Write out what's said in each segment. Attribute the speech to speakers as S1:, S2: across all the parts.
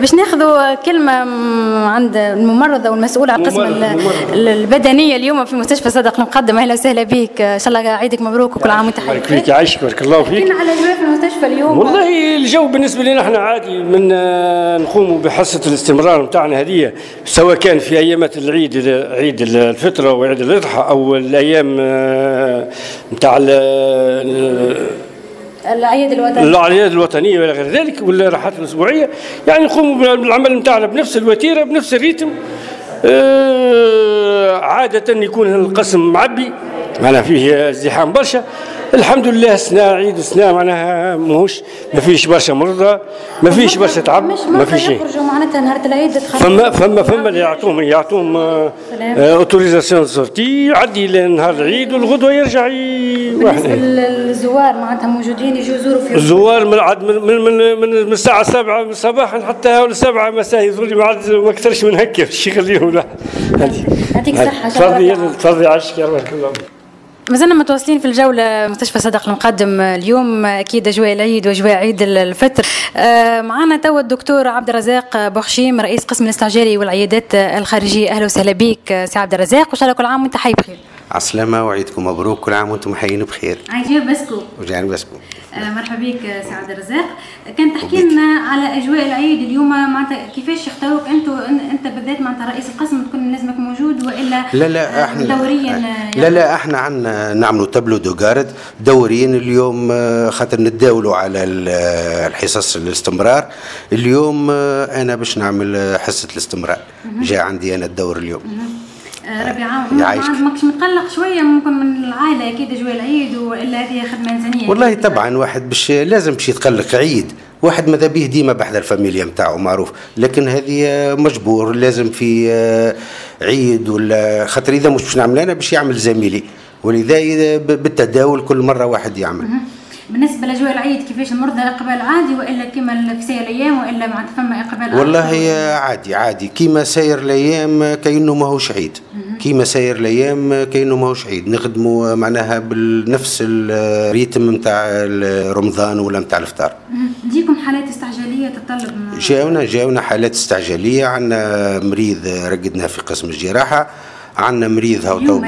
S1: باش ناخذوا كلمة عند الممرضة والمسؤولة عن قسم البدنية اليوم في مستشفى صدق المقدم أهلا وسهلا بك إن شاء الله عيدك مبروك وكل عام وأنت
S2: بارك فيك يعيشك بارك الله فيك.
S1: على الجو في المستشفى اليوم.
S2: والله الجو بالنسبة لنا إحنا عادي. من نقوم بحصة الاستمرار نتاعنا هذه سواء كان في أيامات العيد عيد الفطرة وعيد الأضحى أو الأيام نتاع
S1: الأعياد الوطنية.
S2: الأعياد الوطنية وإلى غير ذلك ولا الراحات الاسبوعيه يعني نقوموا بالعمل نتاعنا بنفس الوتيرة بنفس ال rythme. آه عادة يكون القسم معبي. معناها فيه ازدحام برشا. الحمد لله سنة عيد سنة معناها ماهوش ما فيش برشا مرضى ما فيش برشا تعب
S1: ما فيش يخرجوا معناتها نهار العيد
S2: فما فما فما اللي يعطوهم يعطوهم autorisation sortie يعدي لنهار العيد والغدوة يرجع
S1: بالنسبة للزوار معناتها موجودين يجوا يزوروا في
S2: الزوار من عاد من من من, من, من الساعة 7 صباحا حتى السبعة مساء يزوروا لي ما اكثرش من هكا يخليهم لا.
S1: يعطيك الصحه
S2: تفضلي تفضلي عشك يا الله.
S1: ما زلنا متواصلين في الجولة مستشفى صدق المقدم اليوم أكيد أجواء العيد وأجواء عيد الفطر. معنا توا الدكتور عبد الرزاق بوخشيم رئيس قسم الاستعجالي والعيادات الخارجية. أهلا وسهلا بك سي عبد الرزاق وإن شاء الله كل عام وأنت حي بخير.
S3: عسلامة وعيدكم مبروك كل عام وأنتم حيين بخير.
S1: عايجين بسكو.
S3: وجعان بسكو.
S1: آه مرحبا بك سي عبد الرزاق. كان تحكي لنا على أجواء العيد اليوم معناتها كيفاش اختاروك أنتم أنت بالذات معناتها رئيس القسم تكون لازمك موجود وإلا
S3: لا لا إحنا
S1: دوريا
S3: لا لا إحنا عندنا نعملوا tableau de garde دوريا اليوم خاطر نتداولوا على الحصص الاستمرار. اليوم أنا باش نعمل حصة الاستمرار. جاء عندي أنا الدور اليوم.
S1: ربي يعاون يعيشك ماكش متقلق شوية ممكن من العائلة أكيد اجواء العيد وإلا هذه خدمة انسانيه
S3: والله طبعا واحد باش لازم باش يتقلق عيد. واحد ماذا به ديما بحذا الفاميليا نتاعو معروف. لكن هذه مجبور لازم في عيد ولا خاطر إذا مش باش نعمل أنا باش يعمل زميلي. ولذا بالتداول كل مرة واحد يعمل.
S1: بالنسبة لأجواء العيد كيفاش المرضى إقبال عادي وإلا كما في سائر الأيام وإلا معناتها فما إقبال
S3: والله عادي عادي. كيما ساير الأيام كأنه ماهوش عيد. كيما ساير الأيام كأنه ماهوش عيد. نخدموا معناها بنفس الريتم نتاع رمضان ولا نتاع الإفطار.
S1: تجيكم حالات استعجالية تتطلب
S3: جاونا جاونا حالات استعجالية. عندنا مريض رقدناه في قسم الجراحة عندنا مريض هاو
S1: اليوم.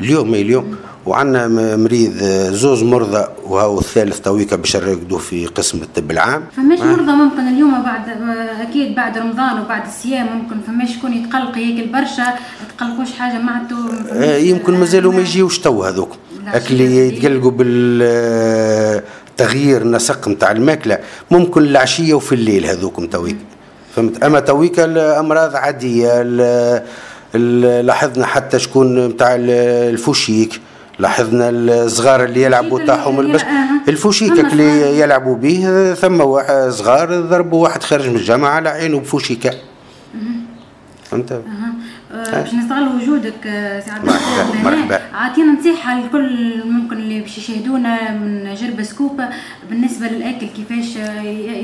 S3: اليوم اليوم. وعندنا مريض زوز مرضى وهو الثالث تويكا باش نرقدوا في قسم الطب العام.
S1: فماش مرضى ممكن اليوم بعد أكيد بعد رمضان وبعد الصيام ممكن فماش شكون يتقلق هيك برشا تقلقوش حاجة
S3: آه يمكن مازالوا ما يجيوش تو هذوك. اللي يتقلقوا بال تغيير النسق نتاع الماكلة. ممكن العشية وفي الليل هذوك تويك فهمت؟ أما تويكا الأمراض عادية لاحظنا حتى شكون نتاع الفوشيك. لاحظنا الصغار اللي يلعبوا تاعهم البس الفوشيك اللي يلعبوا به ثم واحد صغار ضربوا واحد خارج من الجامعة على عينه بفوشيكا فهمت؟
S1: باش نستغل وجودك سي عبد
S3: مرحبا
S1: نصيحة لكل ممكن اللي باش يشاهدونا من جربة سكوب. بالنسبة للأكل كيفاش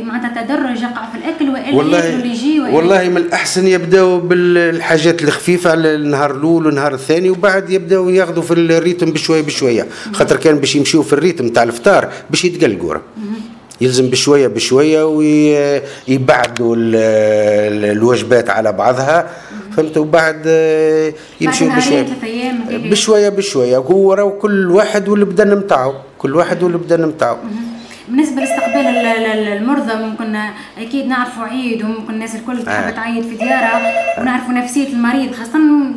S1: معناتها تدرج يقع في الأكل وإلا
S3: والله
S1: اللي يجي
S3: والله من الأحسن يبداوا بالحاجات الخفيفة على النهار الأول والنهار الثاني وبعد يبداوا ياخذوا في ال rythme بشوية بشوية. خاطر كان باش يمشيوا في الريتم تاع الافطار باش يتقلقوا يلزم بشوية بشوية ويبعدوا الوجبات على بعضها. فهمت؟ وبعد يمشي بشوية. بشوية بشوية. هو راه كل واحد والبدن نتاعو كل واحد والبدن نتاعو
S1: بالنسبة لاستقبال المرضى ممكن أكيد نعرفوا عيد وممكن الناس الكل تحب تعيد في ديارها ونعرفوا نفسية المريض خاصة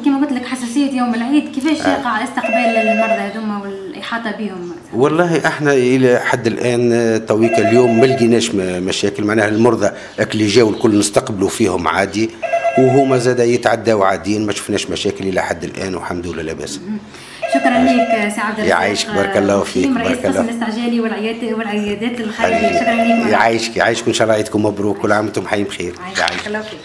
S1: كما قلت لك حساسية يوم العيد. كيفاش يقع استقبال المرضى هذوما والإحاطة بهم؟
S3: والله إحنا إلى حد الآن تويك اليوم ما لقيناش مشاكل. معناها المرضى اللي جاوا الكل نستقبلوا فيهم عادي. وهما زاد يتعداوا عاديين ما شفناش مشاكل إلى حد الآن والحمد لله لا باس
S1: شكرا لك سي عبد الرزاق
S3: يعيشك بارك الله فيك
S1: بارك الله. الاستعجالي والعيادات والعيادات الخارجية. شكرا لك
S3: يعيشك يعيشك ان شاء الله عيدكم مبروك كل عام وأنتم حيين بخير.
S1: يعيشك الله فيك.